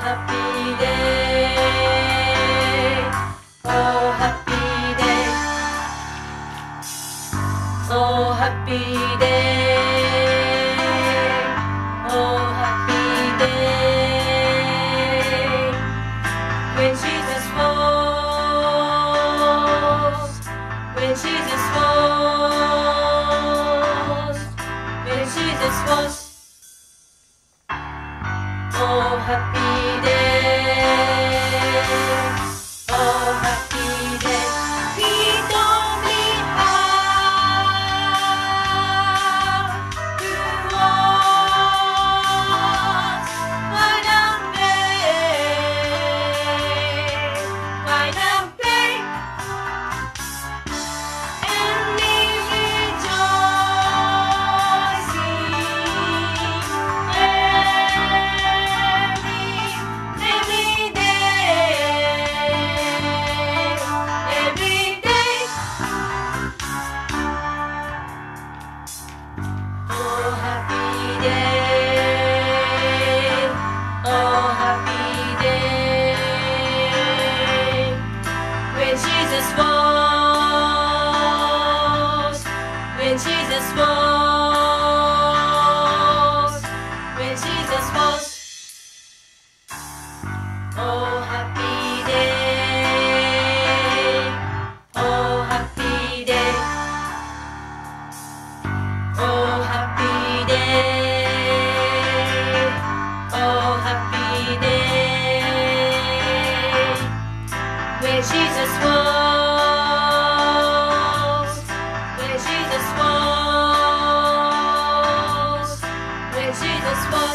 happy day. Oh, happy day. Oh, happy day. Oh, happy day. When Jesus falls, when Jesus falls, when Jesus falls happy day. Oh, happy where Jesus was, where Jesus was, where Jesus was.